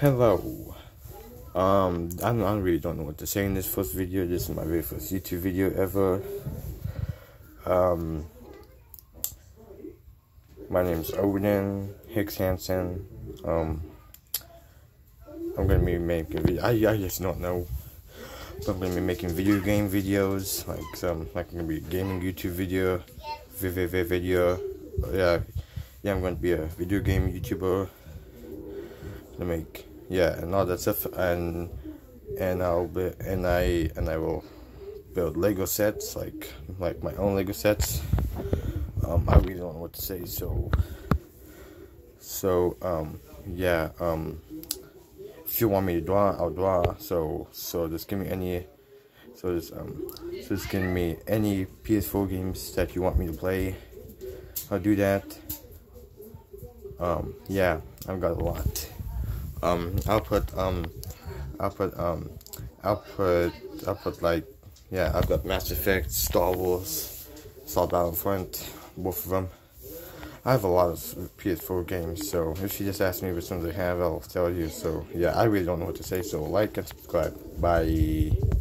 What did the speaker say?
Hello. Um, I, I really don't know what to say in this first video. This is my very first YouTube video ever. Um, my name's Odin Hicks Hansen. Um, I'm gonna be making video. I, I just don't know. But I'm gonna be making video game videos, like some, like I'm gonna be gaming YouTube video, video, video. Yeah, yeah, I'm gonna be a video game YouTuber. To make yeah and all that stuff and and I'll be and I and I will build Lego sets like like my own Lego sets. Um, I really don't know what to say so so um yeah um if you want me to draw I'll draw so so just give me any so just um so just give me any PS4 games that you want me to play. I'll do that. Um yeah I've got a lot um I'll put um I'll put um I'll put I'll put like yeah I've got Mass Effect, Star Wars, Star Battlefront, both of them. I have a lot of PS4 games, so if you just ask me which ones I have, I'll tell you. So yeah, I really don't know what to say. So like and subscribe. Bye.